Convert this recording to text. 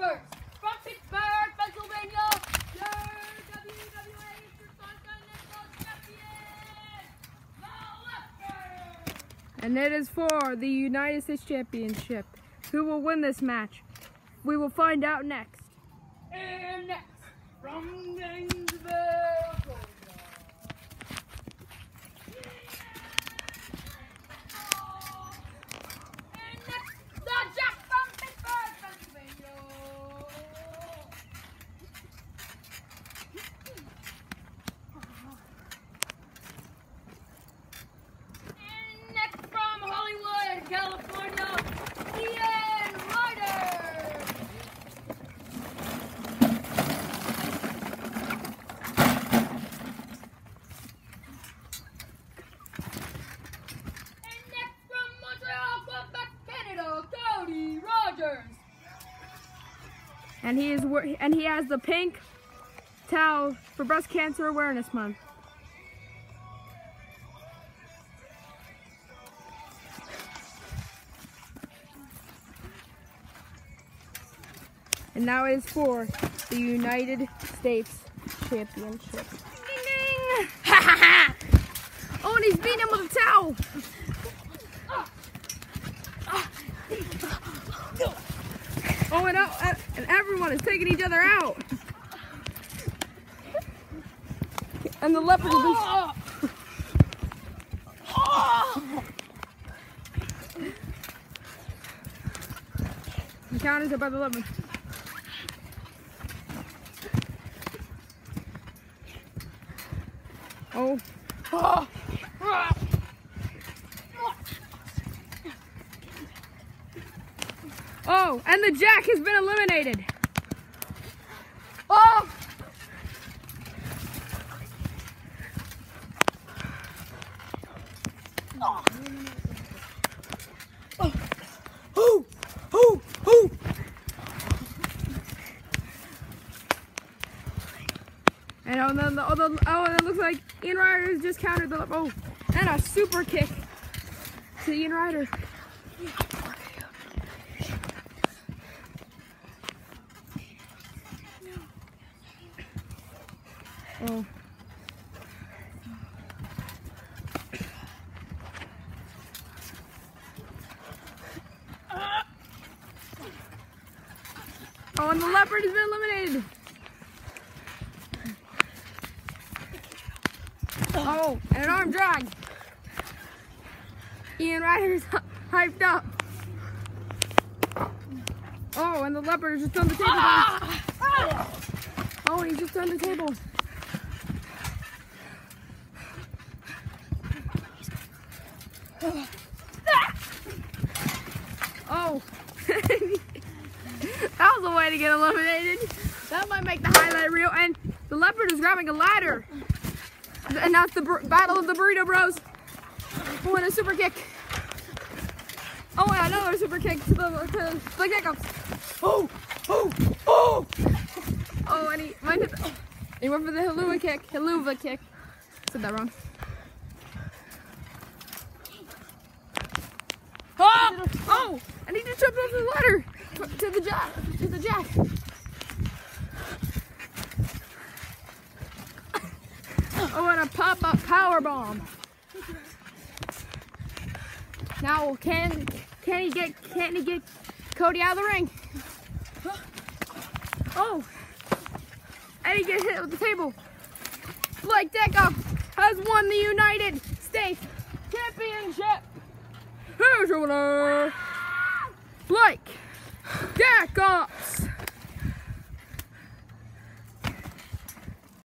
From Pittsburgh, Pennsylvania, your WWA Intercontinental Champion, the And it is for the United States Championship. Who will win this match? We will find out next. And next, from Gainesville, Florida. And next, the Jack from Pittsburgh, Pennsylvania. And next from Hollywood, California, Ian Ryder. And next from Montreal, Quebec, Canada, Cody Rogers. And he is and he has the pink towel for Breast Cancer Awareness Month. And now it is for the United States Championship. Ding ding! Ha ha ha! Oh, and he's beating him with a towel. Oh, and, uh, and everyone is taking each other out. And the leopard has been. Encountered by the leopard. Oh. Oh, Oh, and the jack has been eliminated. Oh! Who? Who? Who? And oh, then the, oh, oh, and it looks like Ian Ryder has just countered the oh, and a super kick to Ian Ryder. Oh. Oh, and the leopard has been eliminated. Oh, and an arm drag. Ian Ryder's hyped up. Oh, and the leopard is just on the table. guys. Ah! Oh, he's just on the table. Oh. that was a way to get eliminated. That might make the highlight reel. And the leopard is grabbing a ladder. And that's the battle of the burrito bros. Oh, and a super kick. Oh, and another super kick to the, to the kickups. Who? Who? Who? Oh, and he went, to the, he went for the Helluva kick. Helluva kick. Said that wrong. Oh! And he just jumped off the ladder to the jack. To the jack. Oh, and a pop-up power bomb. Now, can can he get can he get Cody out of the ring? Oh! And he gets hit with the table. Blake Decker has won the United States Championship. Who's your winner? Blake Deckoff.